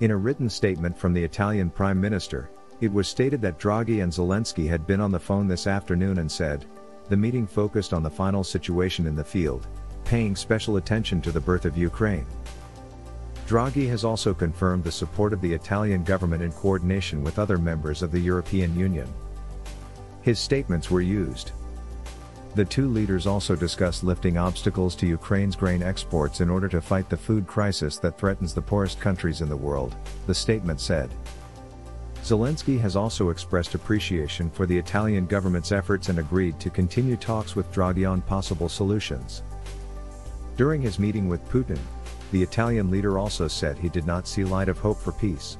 In a written statement from the Italian Prime Minister, it was stated that Draghi and Zelensky had been on the phone this afternoon and said, the meeting focused on the final situation in the field, paying special attention to the birth of Ukraine. Draghi has also confirmed the support of the Italian government in coordination with other members of the European Union. His statements were used. The two leaders also discussed lifting obstacles to Ukraine's grain exports in order to fight the food crisis that threatens the poorest countries in the world, the statement said. Zelensky has also expressed appreciation for the Italian government's efforts and agreed to continue talks with Draghi on possible solutions. During his meeting with Putin, the Italian leader also said he did not see light of hope for peace.